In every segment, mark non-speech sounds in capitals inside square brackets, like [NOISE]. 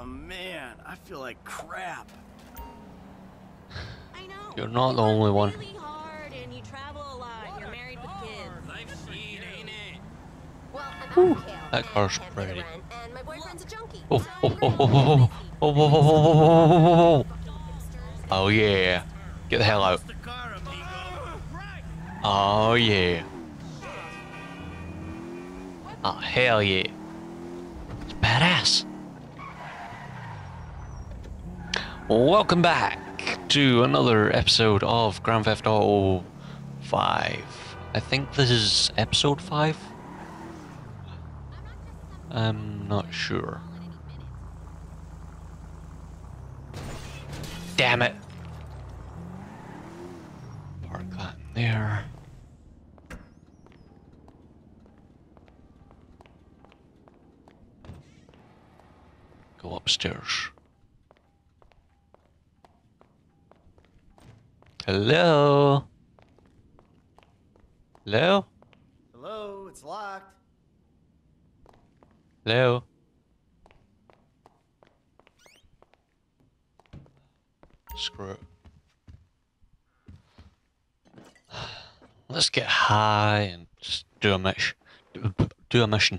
Oh man, I feel like crap. I know. You're not the only one. Really hard and you travel a lot. You're married with kids. Life's sweet, ain't it? Well, I'm out of kale. that and car's can't pay the pretty. rent, And my boyfriend's a junkie. Oh, so oh, you oh, know, oh, oh, oh, oh, oh, oh, oh, oh, oh, oh, oh. hipsters. oh yeah. Get the hell out. The car, amigo. Right. Oh yeah. Oh hell yeah. Welcome back to another episode of Grand Theft Auto 5. I think this is episode 5. I'm not sure. Damn it. Park that there. Go upstairs. Hello? Hello? Hello, it's locked. Hello? Screw it. Let's get high and just do a mission. Do a mission.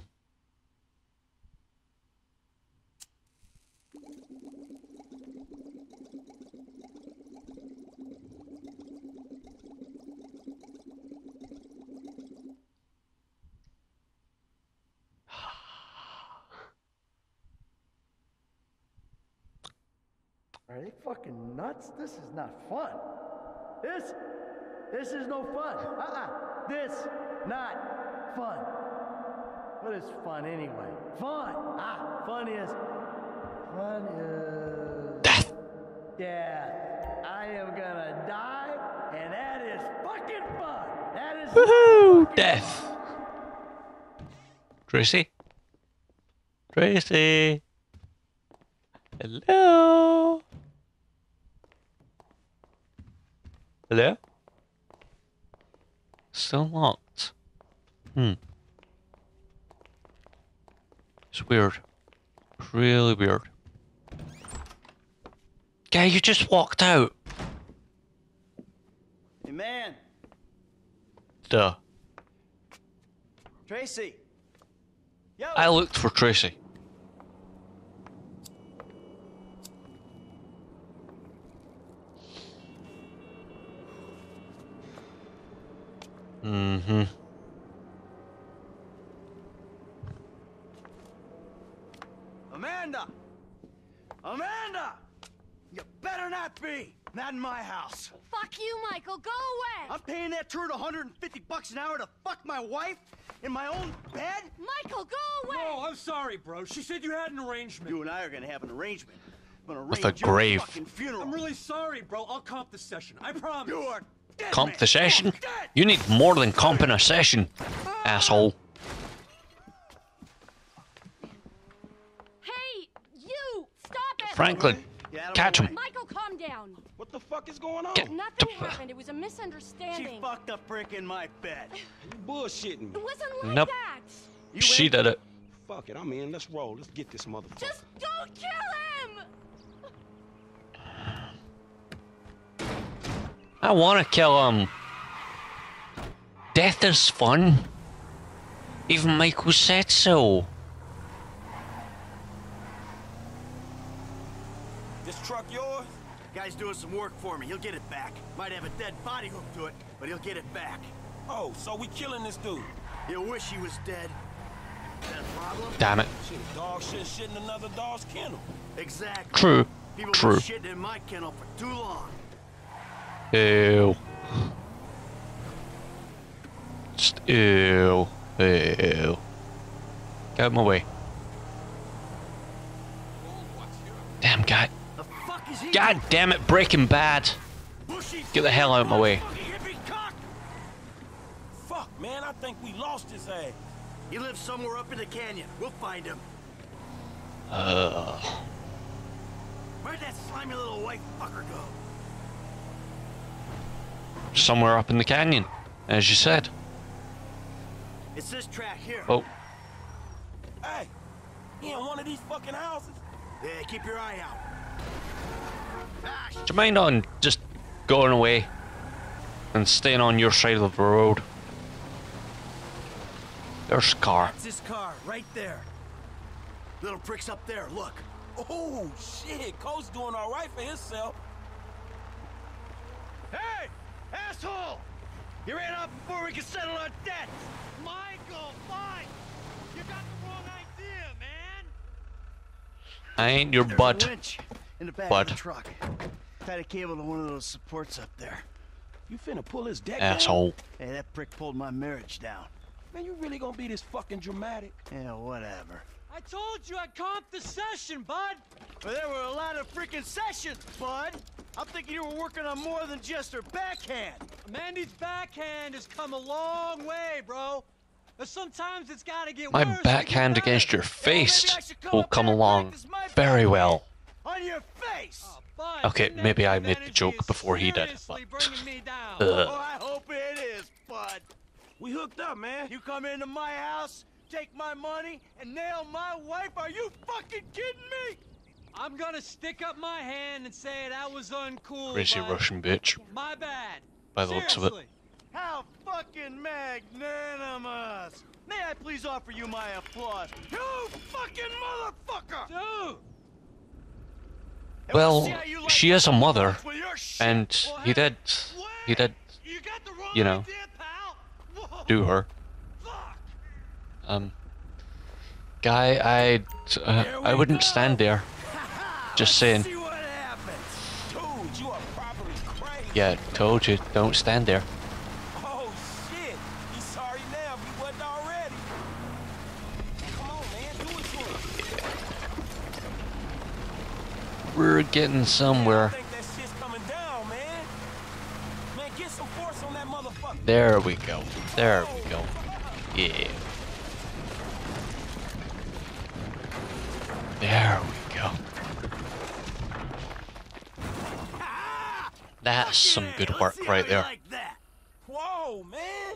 Are they fucking nuts? This is not fun. This, this is no fun. Uh-uh. This, not fun. What is fun anyway? Fun. Ah, fun is, fun is Death! death. I am gonna die, and that is fucking fun. That is Woohoo! Death! Tracy? Tracy? Hello? Hello? Still locked. Hmm. It's weird. Really weird. Guy, you just walked out. Hey man, Duh. Tracy. Yo. I looked for Tracy. Mm-hmm. Amanda! Amanda! You better not be! Not in my house. Fuck you, Michael. Go away. I'm paying that turd 150 bucks an hour to fuck my wife in my own bed? Michael, go away. No, I'm sorry, bro. She said you had an arrangement. You and I are gonna have an arrangement. I'm gonna With a arrange your grave. fucking funeral. I'm really sorry, bro. I'll comp the session. I promise. You are dead, Comp the session? You're dead. You need more than comp in a session, asshole. Hey, you! Stop it! Franklin, Get out of catch him. Michael, calm down. What the fuck is going on? Get- Nothing happened. It was a misunderstanding. She fucked a brick in my bed. [SIGHS] You bullshitting me. It wasn't like Nope. that. You She did it. Fuck it, I'm in. Let's roll. Let's get this motherfucker. Just don't kill him! I want to kill him. Death is fun. Even Michael said so. This truck yours? Guy's doing some work for me. He'll get it back. Might have a dead body hooked to it, but he'll get it back. Oh, so we killing this dude. He'll wish he was dead. That a problem? Damn it. Shit, dog shit shit in another dog's kennel. Exactly. True. People True. been shitting in my kennel for too long. Ew. Just ew. Ew. Get out of my way. Damn, God. The fuck is he? God damn it, Breaking Bad. Get the hell out of my way. fucking hippie cock! Fuck, man, I think we lost his ass. He lives somewhere up in the canyon. We'll find him. Ugh. Where'd that slimy little white fucker go? Somewhere up in the canyon, as you said. It's this track here. Oh, Hey, he in one of these fucking houses? Yeah, keep your eye out. Ah, Do you mind on just going away and staying on your side of the road? There's a car. That's his car, right there. Little prick's up there, look. Oh, shit. Cole's doing all right for himself. Hey! Asshole! You ran off before we could settle our debts! Michael, fine. You got the wrong idea, man. I ain't your There's butt. winch in the back Butt. of the truck. Tied a cable to one of those supports up there. You finna pull his deck down? Asshole. Hey, that prick pulled my marriage down. Man, you really gonna be this fucking dramatic? Yeah, whatever. I told you I'd comp the session, bud. But there were a lot of freaking sessions, bud. I'm thinking you were working on more than just her backhand. Mandy's backhand has come a long way, bro. But sometimes it's gotta get My worse to get backhand against your face I should come will come along very well. On your face! Oh, bud, Okay, maybe I made the joke before he did, but- me [LAUGHS] down. Ugh. Oh, I hope it is, bud. We hooked up, man. You come into my house, take my money, and nail my wife? Are you fucking kidding me? I'm gonna stick up my hand and say that was uncool. Crazy bud. Russian bitch. My bad. By the looks of it. How fucking magnanimous! May I please offer you my applause? You fucking motherfucker! Dude, Well, see how you like she my is a mother, applause with your shit. and Well, he did, he did you got the wrong You know, idea, do her. Um, guy, I, uh, I wouldn't go. stand there. [LAUGHS] Just saying. See. Dude, you are properly crazy. Yeah, told you, don't stand there. Oh, shit. He's sorry now if he wasn't already. Come on, man. Do it to him. We're getting somewhere. think that shit's coming down, man. Man, get some force on that motherfucker. There we go. There we go. Yeah. There we go. That's some good work right there. Whoa, man.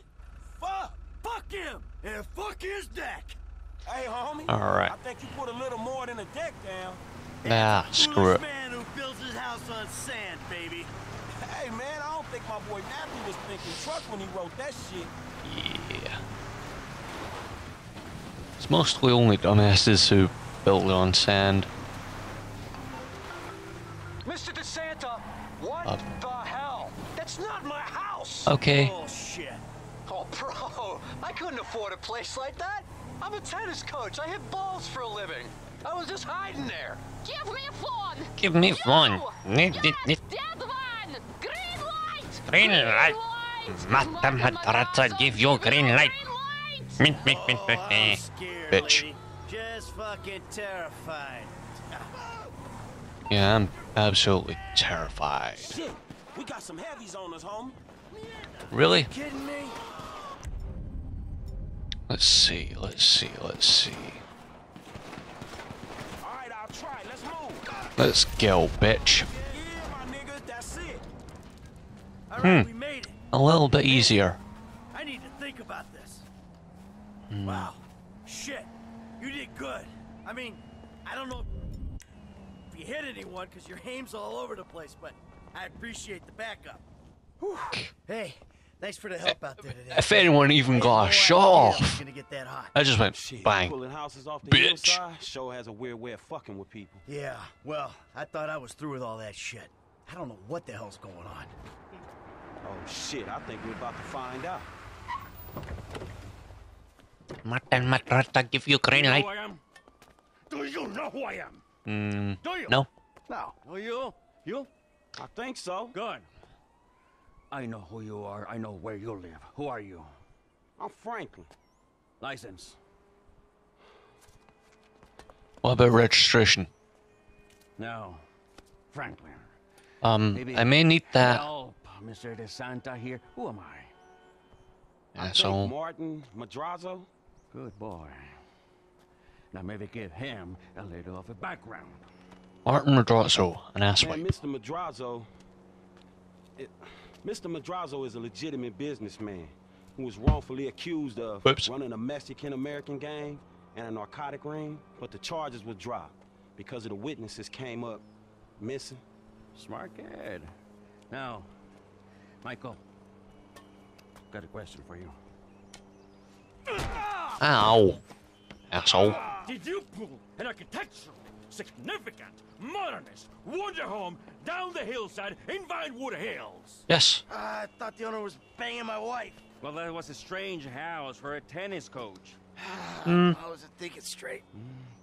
Fuck. Fuck him and fuck his deck. Hey, homie. Alright. I think you put a little more than a deck down. Nah, screw it. man who builds his house on sand, baby. Hey, man, I don't think my boy Nappy was thinking truck when he wrote that shit. Yeah. It's mostly only dumbasses who built on sand. Mr. DeSanta, what Uh, the hell? That's not my house. Okay. Bullshit. Oh, bro, I couldn't afford a place like that. I'm a tennis coach. I hit balls for a living. I was just hiding there. Give me a phone! Give me You! one. Yes, that one! Green light! Green light. Mata Matarata, give you green light. Mint, mint, mint, Oh, mint, I'm eh. scared, Bitch. Lady. Just fucking terrified. Yeah, I'm absolutely terrified. Shit. We got some heavies on us, homie. Really? Kidding me? Let's see, let's see, let's see. All right, I'll try. Let's move. Let's go, bitch. Yeah, my nigga, that's it. All right, Hmm. we made it. A little bit easier. I need to think about this. Hmm. Wow. Shit. You did good. I mean, I don't know if you hit anyone because your aim's all over the place, but I appreciate the backup. Whew. Hey, thanks for the help out there today. If anyone even got a had shot idea it was off, gonna get that hot. I just went Shit, bang. pulling houses off the Bitch. Show has a weird way of fucking with people. Yeah, well, I thought I was through with all that shit. I don't know what the hell's going on. Oh shit, I think we're about to find out. Martin Madrazo give you green light. I am? Do you know who I am? Mm, Do you? no. No. Oh, you? You? I think so. Good. I know who you are. I know where you live. Who are you? I'm Franklin. License. What about registration? No. Franklin. Um, Maybe I may need that. Help, Mr. DeSanta here. Who am I? I Asshole. think Martin Madrazo. Good boy. Now maybe give him a little of a background. Martin Madrazo, an Man, asswipe. Mr. Madrazo. It, Mr. Madrazo is a legitimate businessman who was wrongfully accused of Whoops. running a Mexican American gang and a narcotic ring, but the charges were dropped. because of the witnesses came up missing. Smart kid. Now, Michael, got a question for you. Ah! Ow. Asshole. Did you pull an architectural, significant, modernist wonder home down the hillside in Vinewood Hills? Yes. I thought the owner was banging my wife. Well, that was a strange house for a tennis coach. [SIGHS] Hmm. I wasn't thinking straight.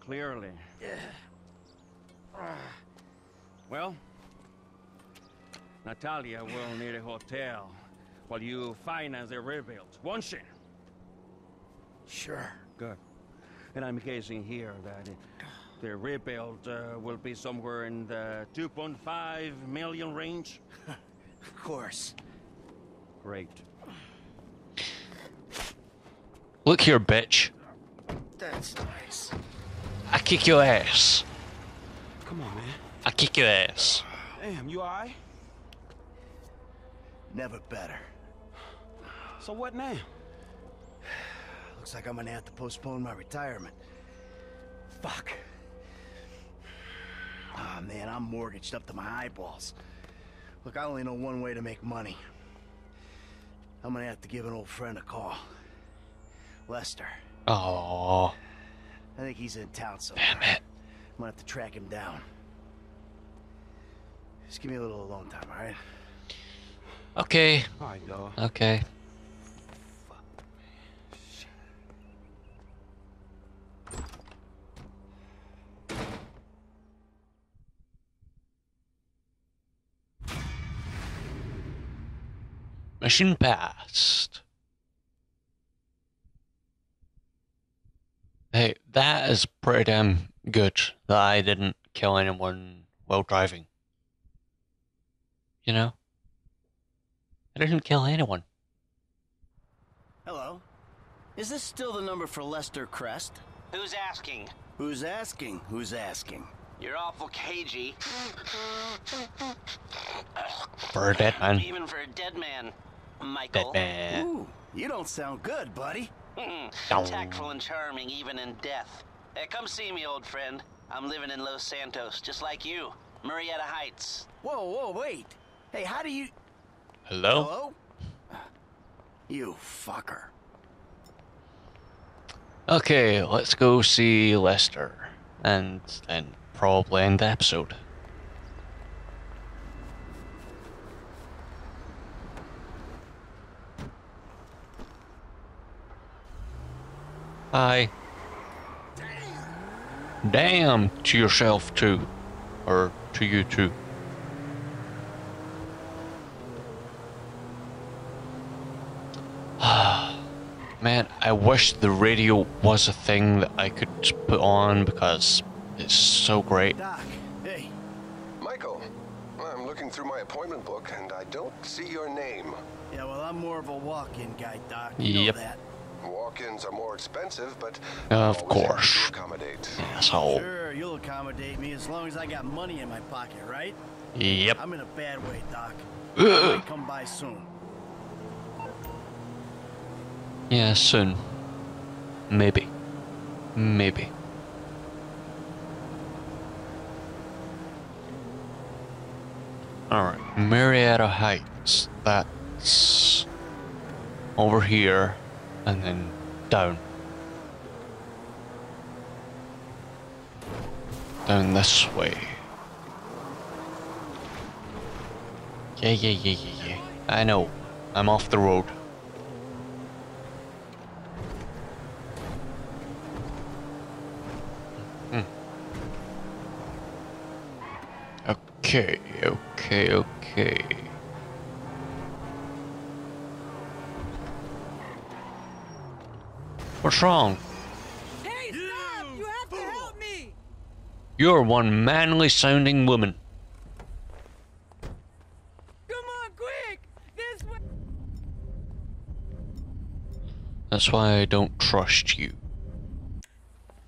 Clearly. Yeah. Well, Natalia will need a hotel while you finance the rebuild, won't she? Sure. Good. And I'm guessing here that the rebuild uh, will be somewhere in the 2.5 million range. [LAUGHS] Of course. Great. Look here, bitch. That's nice. I kick your ass. Come on, man. I kick your ass. Damn, you alright? Never better. So what now? Looks like I'm gonna have to postpone my retirement. Fuck. Ah, man, I'm mortgaged up to my eyeballs. Look, I only know one way to make money. I'm gonna have to give an old friend a call. Lester. Oh, I think he's in town somewhere. damn it. I'm gonna have to track him down. Just give me a little alone time, alright? Okay. Alright, dog. Okay. Mission passed. Hey, that is pretty damn good that I didn't kill anyone while driving. You know? I didn't kill anyone. Hello. Is this still the number for Lester Crest? Who's asking? Who's asking? Who's asking? You're awful cagey. For a dead man. Even for a dead man, Michael. Dead. Ooh, you don't sound good, buddy. Hmm. Tactful and charming even in death. Hey, come see me, old friend. I'm living in Los Santos, just like you. Murrieta Heights. Whoa, whoa, wait. Hey, how do you... Hello? Hello? You fucker. Okay, let's go see Lester. And then probably end the episode. Hi. Damn to yourself too. Or to you too. [SIGHS] Man, I wish the radio was a thing that I could put on because it's so great. Doc, hey. Michael, I'm looking through my appointment book and I don't see your name. Yeah, well, I'm more of a walk-in guy, Doc. You Yep. Know that. Walk-ins are more expensive, but Of I'm always happy course. to accommodate. Asshole. Sure, you'll accommodate me as long as I got money in my pocket, right? Yep. I'm in a bad way, Doc. [CLEARS THROAT] I come by soon. Yeah, soon. Maybe. Maybe. Alright, Murrieta Heights. That's over here and then down. Down this way. Yeah, yeah, yeah, yeah, yeah. I know. I'm off the road. Hmm. Okay, okay, okay. What's wrong? Hey, stop! You have to help me! You're one manly sounding woman. Come on, quick! This way! That's why I don't trust you.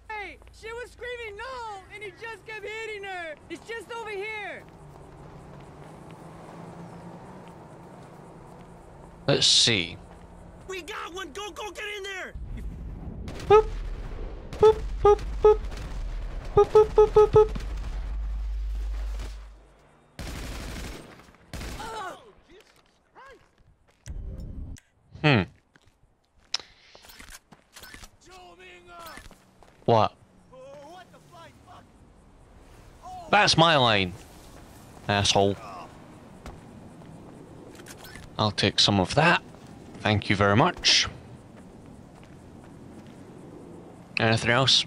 Hey, she was screaming no, and he just kept hitting her. It's just over here. Let's see. We got one! Go, go, get in there! Hmm. What? That's my line. Asshole. I'll take some of that. Thank you very much. Anything else?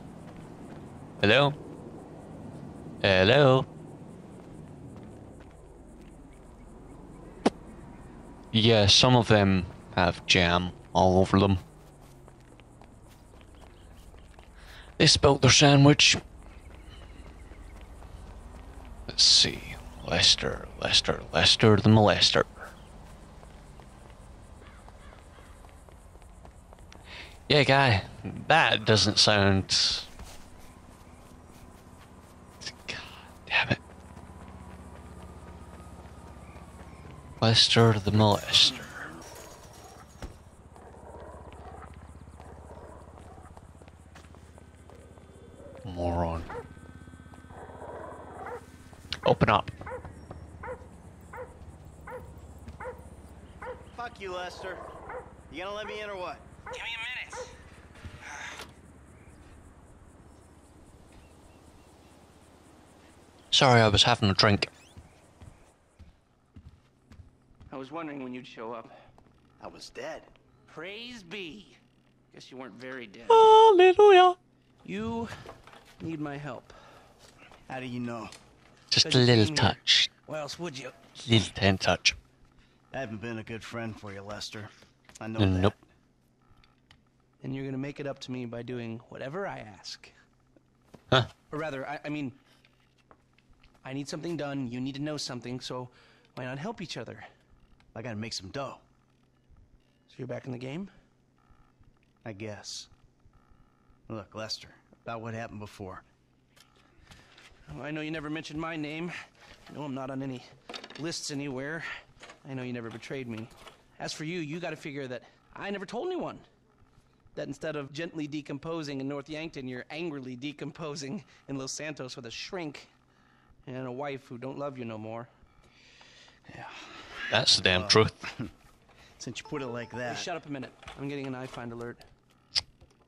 Hello? Hello? Yeah, some of them have jam all over them. They spilt their sandwich. Let's see. Lester, Lester, Lester the molester. Yeah, guy, that doesn't sound. God damn it. Lester the molester. Moron. Open up. Fuck you, Lester. You gonna let me in or what? Give me a minute. Sorry, I was having a drink. I was wondering when you'd show up. I was dead. Praise be. Guess you weren't very dead. Hallelujah. You need my help. How do you know? Just a little touch. What else would you? Little ten touch. I haven't been a good friend for you, Lester. I know mm, Nope. that. And you're gonna make it up to me by doing whatever I ask. Huh. Or rather, I, I mean, I need something done, you need to know something, so why not help each other? I gotta make some dough, So you're back in the game? I guess. Look, Lester, about what happened before. Well, I know you never mentioned my name. I know I'm not on any lists anywhere. I know you never betrayed me. As for you, you gotta figure that I never told anyone. That instead of gently decomposing in North Yankton, you're angrily decomposing in Los Santos with a shrink and a wife who don't love you no more. Yeah. That's the damn truth. [LAUGHS] Since you put it like Hey, that. shut up a minute. I'm getting an iFind alert.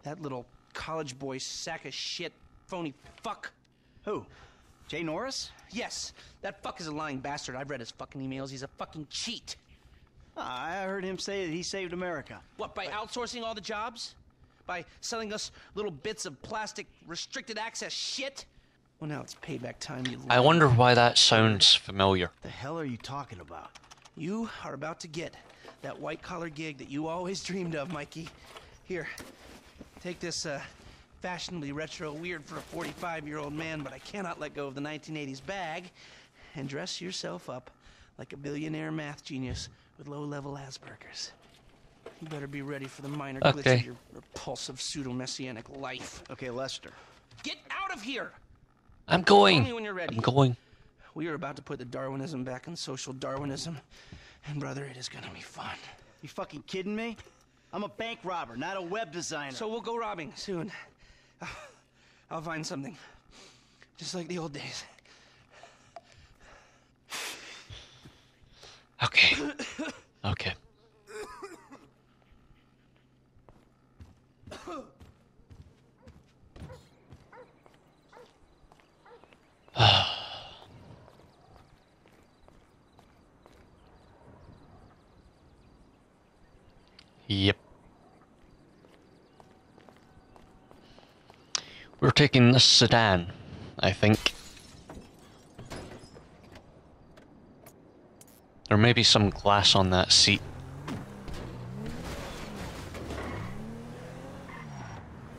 That little college boy sack of shit, phony fuck. Who? Jay Norris? Yes, that fuck is a lying bastard. I've read his fucking emails. He's a fucking cheat. I heard him say that he saved America. What, by outsourcing all the jobs? By selling us little bits of plastic restricted access shit? Well, now it's payback time, you I wonder why that sounds familiar. The hell are you talking about? You are about to get that white collar gig that you always [LAUGHS] dreamed of, Mikey. Here, take this uh, fashionably retro weird for a 45 year old man, but I cannot let go of the 1980s bag, and dress yourself up like a billionaire math genius with low level Asperger's. You better be ready for the minor glitch of your repulsive pseudo messianic life. Okay, Lester. Get out of here! I'm Call going. me when you're ready. I'm going. We are about to put the Darwinism back in social Darwinism, and brother, it is gonna be fun. You fucking kidding me? I'm a bank robber, not a web designer. So we'll go robbing soon. [SIGHS] I'll find something. Just like the old days. Okay. [COUGHS] Okay. [COUGHS] [COUGHS] yep. We're taking this sedan, I think. There may be some glass on that seat.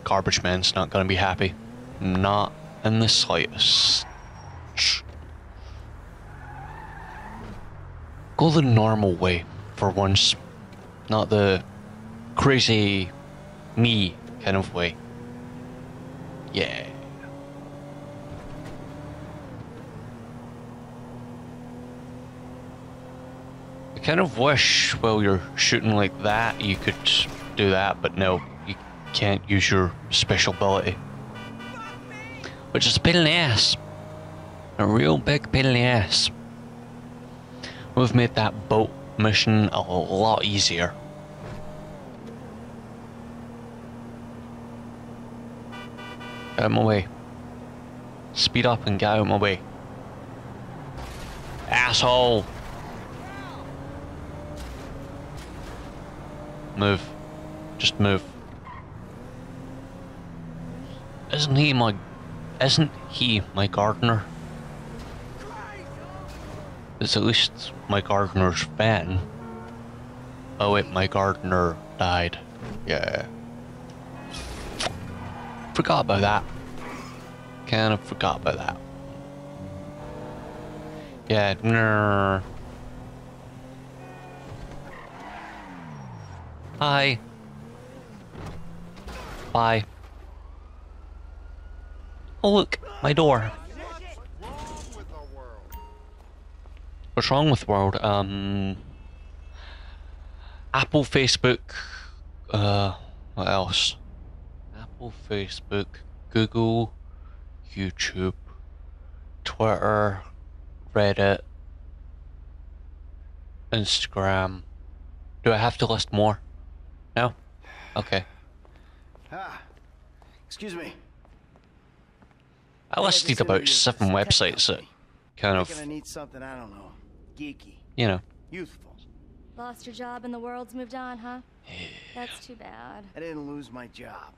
Garbage man's not gonna be happy. Not in the slightest. Shh. Go the normal way for once. Not the crazy me kind of way. Yeah. I kind of wish while you're shooting like that you could do that, but no, you can't use your special ability. which is a pain in the ass. A real big pain in the ass. We've made that boat mission a lot easier. Get out of my way. Speed up and get out of my way. Asshole! Move. Just move. Isn't he my... Isn't he my gardener? It's at least my gardener's fan. Oh wait, my gardener died. Yeah. Forgot about that. Kind of forgot about that. Yeah, no. Hi. Bye. Oh look, my door. What's wrong with the world? Um, Apple, Facebook, uh, what else? Apple, Facebook, Google, YouTube, Twitter, Reddit, Instagram. Do I have to list more? No? Okay. Ah, excuse me. I listed about seven websites that kind of, think I need something I don't know, geeky, you know, youthful. Lost your job and the world's moved on, huh? [SIGHS] That's too bad. I didn't lose my job.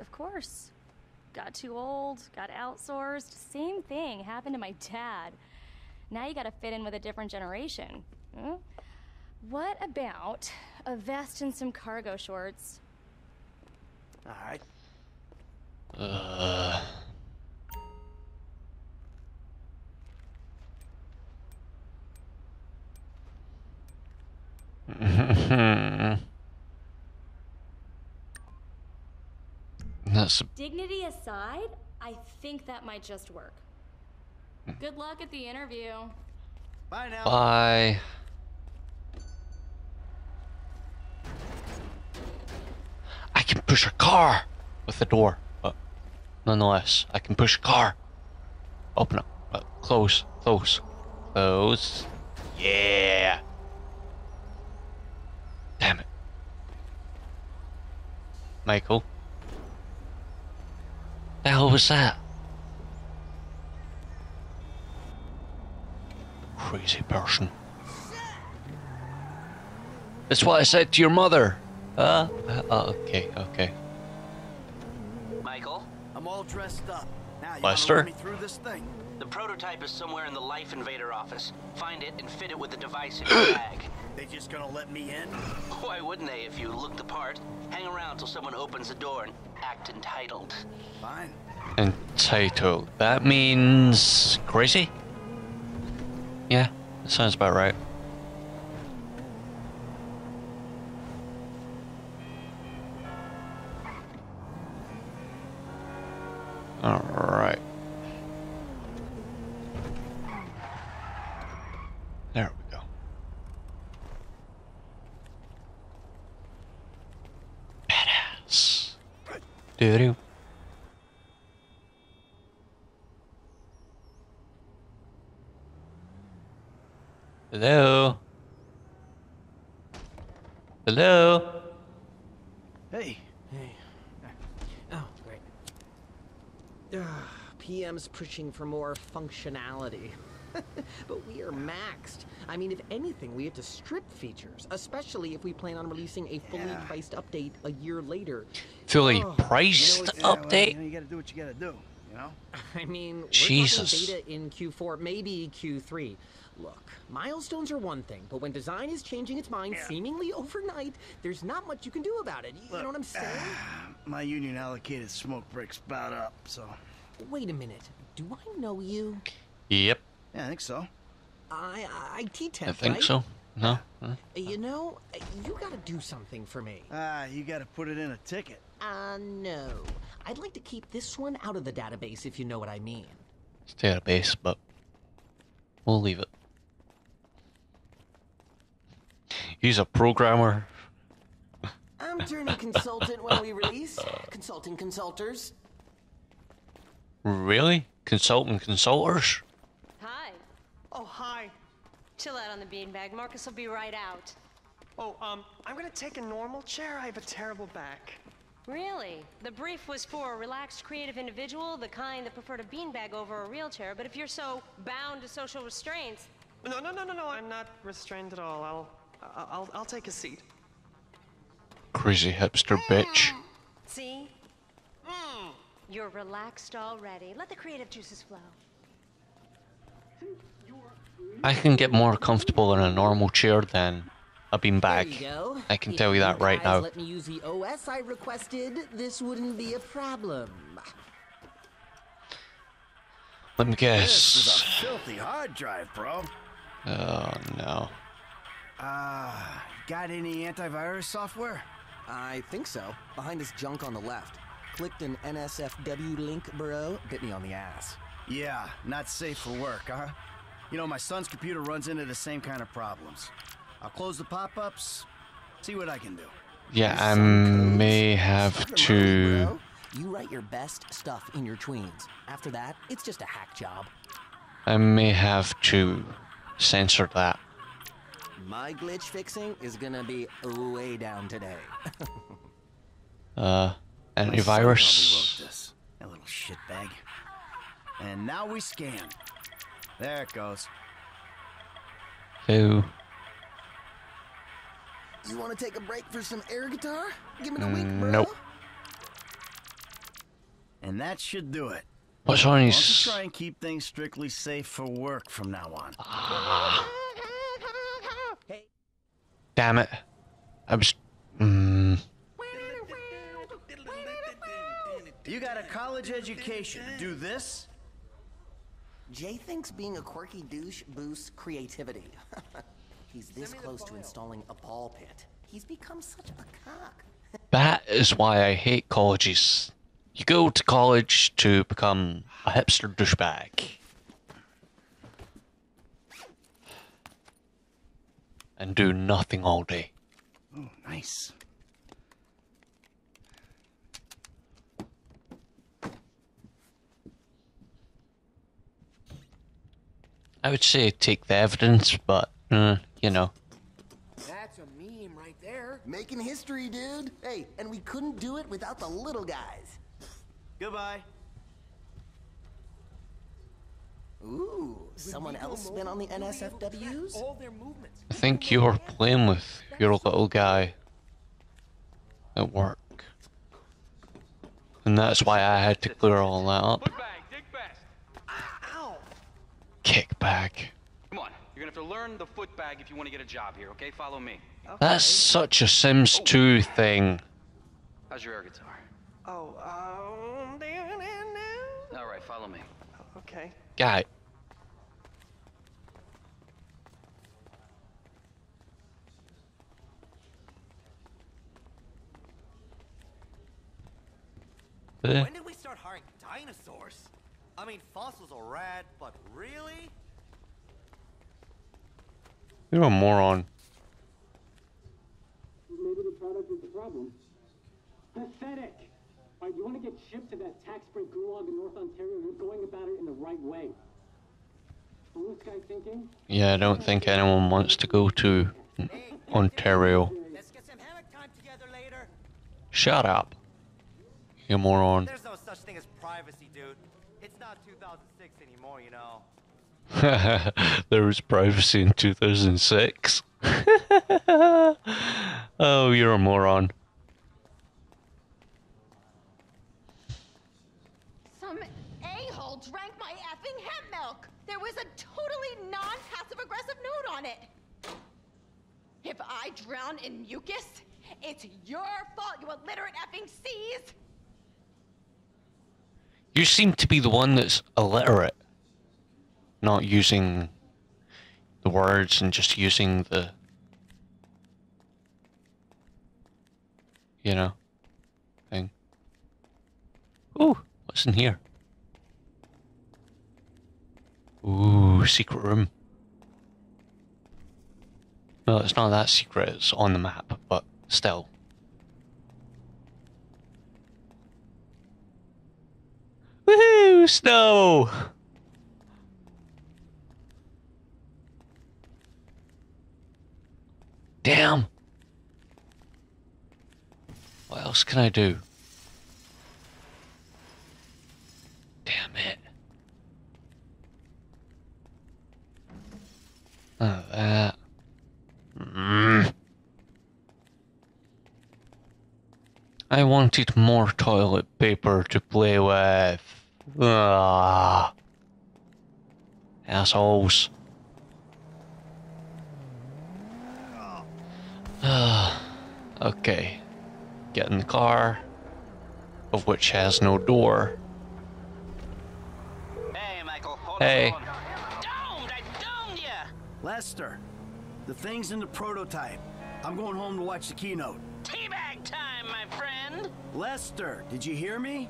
Of course. Got too old, got outsourced. Same thing happened to my dad. Now you gotta fit in with a different generation. Hmm? What about a vest and some cargo shorts? All right. uh, [LAUGHS] That's Dignity aside, I think that might just work. Good luck at the interview. Bye now. Bye. I can push a car with the door, but nonetheless, I can push a car. Open up, uh, close, close, close. Yeah. Damn it. Michael. The hell was that? Crazy person. That's what I said to your mother. Uh, uh okay, okay. Michael? I'm all dressed up. Now you Lester? wanna run me through this thing? The prototype is somewhere in the Life Invader office. Find it and fit it with the device in your [COUGHS] bag. They just gonna let me in? Why wouldn't they if you look the part? Hang around till someone opens the door and act entitled. Fine. Entitled. That means crazy? Yeah, that sounds about right. Hello? Hello? Hey. Hey. Oh, great. Ah, PM's pushing for more functionality. [LAUGHS] but we are maxed. I mean, if anything, we have to strip features, especially if we plan on releasing a fully Yeah. priced update a year later. Fully Oh, priced You know, it's- yeah, well, update? you, know, you gotta do what you gotta do, you know? I mean, we're Jesus. talking beta in Q4, maybe Q3. Look, milestones are one thing, but when design is changing its mind seemingly overnight, there's not much you can do about it. You know what I'm [SIGHS] saying? My union allocated smoke breaks about up, so. Wait a minute. Do I know you? Yep, Yeah, I think so. I, I IT I think right? so. No? Huh? You know, you gotta do something for me. Ah, you gotta put it in a ticket. Uh, no. I'd like to keep this one out of the database, if you know what I mean. It's database, but we'll leave it. He's a programmer. I'm turning consultant when we release. Consulting consulters. Really? Consulting consulters? Hi. Oh, hi. Chill out on the beanbag. Marcus will be right out. Oh, um, I'm gonna take a normal chair. I have a terrible back. Really? The brief was for a relaxed, creative individual, the kind that preferred a beanbag over a real chair. But if you're so bound to social restraints, No, no, no, no, no. I'm not restrained at all. I'll, I'll, I'll, I'll take a seat. Crazy hipster bitch. see? You're relaxed already. Let the creative juices flow. I can get more comfortable in a normal chair than a There you beanbag. I can If tell you that right now. Let me use the OS I requested. This wouldn't be a problem. Let me guess. This is guess. a filthy hard drive, bro. Oh no. Ah, got any antivirus software? I think so. Behind this junk on the left. Clicked an NSFW link, bro. Bit me on the ass. Yeah, not safe for work, huh? You know, my son's computer runs into the same kind of problems. I'll close the pop-ups, see what I can do. Yeah, I may have to. You write your best stuff in your tweens. After that, it's just a hack job. I may have to censor that. My glitch fixing is gonna be way down today. [LAUGHS] Uh, antivirus. this, that little shitbag. And now we scan. There it goes. Who? you wanna take a break for some air guitar? Give me the wink, bro. Nope. And that should do it. What's on you his? try and keep things strictly safe for work from now on? Damn it. I was. Mm, You got a college education. Do this? Jay thinks being a quirky douche boosts creativity. [LAUGHS] He's this close to installing a ball pit. He's become such a cock. [LAUGHS] that is why I hate colleges. You go to college to become a hipster douchebag. And do nothing all day. Oh, nice. I would say take the evidence, but, uh, you know. That's a meme right there. Making history, dude. Hey, and we couldn't do it without the little guys. Goodbye. Ooh, someone else been on the NSFWs? All their movements. I think you were playing with your little guy at work. And that's why I had to clear all that up. Kick back. Come on, you're gonna have to learn the foot bag if you want to get a job here, okay? Follow me. That's such a Sims 2 thing. How's your air guitar? Oh, um, All right, follow me. okay. Guy. Eh, When did we start hiring dinosaurs? I mean, fossils are rad, but really? You're a moron. Maybe the product is the problem. Pathetic! Alright, you want to get shipped to that tax break gulag in North Ontario, you're going about it in the right way. Blue sky thinking? Yeah, I don't think anyone wants to go to Ontario. Let's get some hammock time together later. Shut up. You moron. There's no such thing as privacy, dude. It's not 2006 anymore, you know. [LAUGHS] there was privacy in 2006. [LAUGHS] oh, you're a moron. Some a-hole drank my effing hemp milk. There was a totally non-passive aggressive note on it. If I drown in mucus, it's your fault, you illiterate effing C's. You seem to be the one that's illiterate. Not using the words and just using the. You know, thing. Ooh, what's in here? Ooh, secret room. No, it's not that secret, it's on the map, but still. Woohoo! Snow! Damn! What else can I do? Damn it. Oh, that. Mm. I wanted more toilet paper to play with. Ah. Assholes. Ah. okay. Get in the car, of which has no door. Hey, Michael. Hold Hey. on. Domed! I domed ya! Lester, the thing's in the prototype. I'm going home to watch the keynote. Teabag time, my friend! Lester, did you hear me?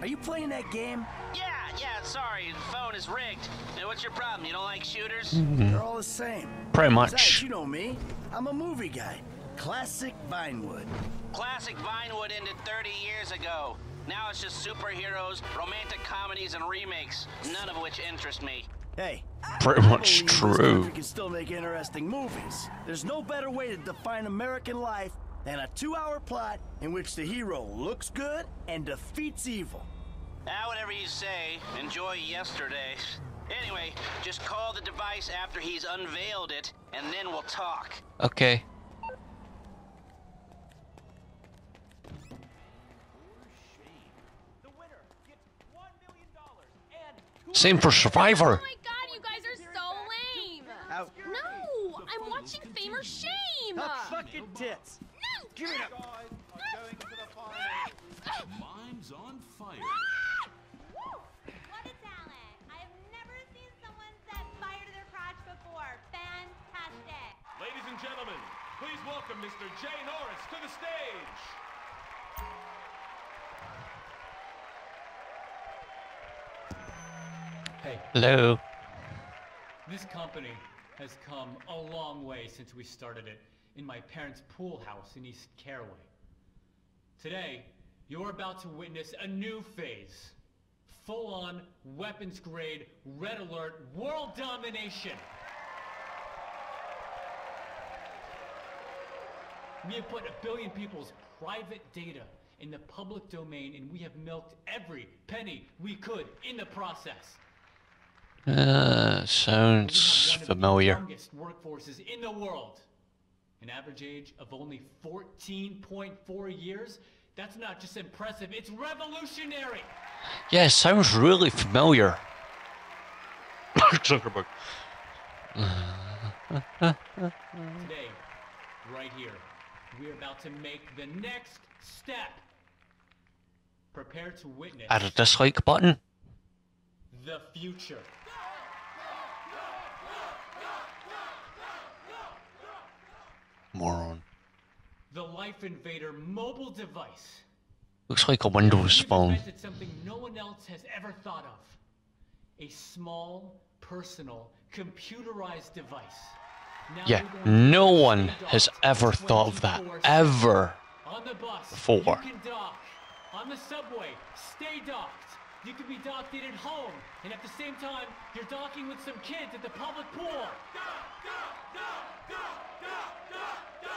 Are you playing that game? Yeah, yeah, sorry, the phone is rigged. Now, what's your problem? You don't like shooters? Mm-hmm. They're all the same. Pretty Besides, much. you know me. I'm a movie guy. Classic Vinewood. Classic Vinewood ended 30 years ago. Now it's just superheroes, romantic comedies, and remakes, none of which interest me. Hey, Pretty much true. country can still make interesting movies. There's no better way to define American life than a two-hour plot in which the hero looks good and defeats evil. Ah, whatever you say. Enjoy yesterday. Anyway, just call the device after he's unveiled it, and then we'll talk. Okay. Same for Survivor. Tits. No! Give it up. Mimes on fire. Ah! What a talent! I've never seen someone set fire to their crotch before. Fantastic! Ladies and gentlemen, please welcome Mr. Jay Norris to the stage. Hey. Hello. This company has come a long way since we started it in my parents' pool house in East Caraway. Today, you're about to witness a new phase. Full-on, weapons-grade, red alert, world domination! We have put a billion people's private data in the public domain and we have milked every penny we could in the process. Uh, sounds familiar. workforces in the world. An average age of only 14.4 years? That's not just impressive, it's revolutionary! Yeah, it sounds really familiar. [COUGHS] Zuckerberg. Today, right here, we're about to make the next step. Prepare to witness Add a dislike button. the future. Moron. The Life Invader mobile device. Looks like a Windows phone. something no one else has ever thought of. A small, personal, computerized device. Now Yeah, we're going to no one has ever thought of that. Ever. On the bus, Before. you can dock. On the subway, stay docked. You can be docked in at home, and at the same time, you're docking with some kids at the public pool.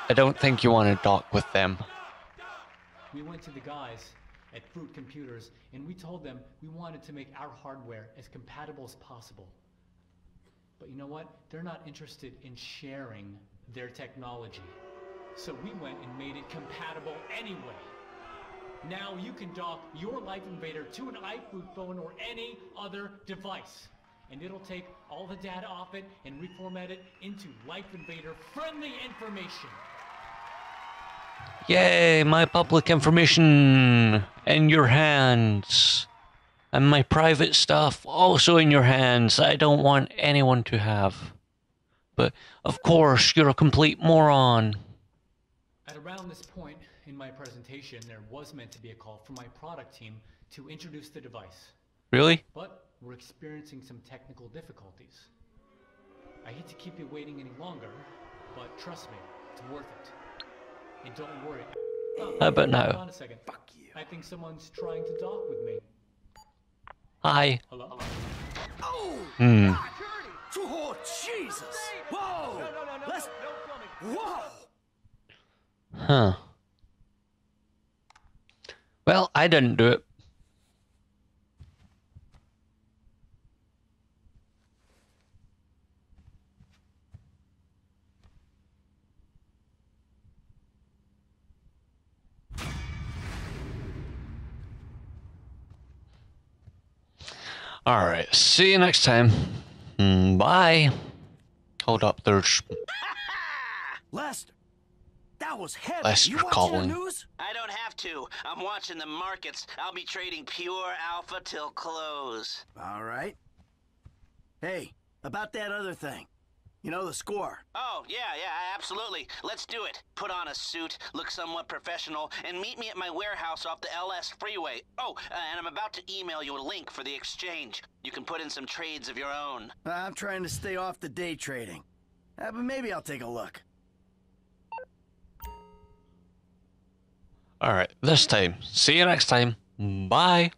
I don't think you want to dock with them. We went to the guys at Fruit Computers, and we told them we wanted to make our hardware as compatible as possible. But you know what? They're not interested in sharing their technology. So we went and made it compatible anyway. Now you can dock your Life Invader to an iFruit phone or any other device. And it'll take all the data off it and reformat it into Life Invader friendly information. Yay, my public information in your hands. And my private stuff also in your hands. I don't want anyone to have. But of course, you're a complete moron. At around this point in my presentation, there was meant to be a call from my product team to introduce the device. Really? But we're experiencing some technical difficulties. I hate to keep you waiting any longer, but trust me, it's worth it. And don't worry. Oh, How about now? Hold on a second. Fuck you. I think someone's trying to dock with me. Hi. Hello? Oh! Hmm. Oh, Jesus! Whoa! No, Let's... Whoa! Huh. Well, I didn't do it. All right. See you next time. Mm, Bye. Hold up. There's [LAUGHS] Lester, that was heavy. Lester you watching the news? I don't have to. I'm watching the markets. I'll be trading pure alpha till close. All right. Hey, about that other thing. You know the score. Oh, yeah, yeah, absolutely. Let's do it. Put on a suit, look somewhat professional, and meet me at my warehouse off the LS freeway. Oh, uh, and I'm about to email you a link for the exchange. You can put in some trades of your own. I'm trying to stay off the day trading. Uh, but maybe I'll take a look. All right. This time. See you next time. Bye.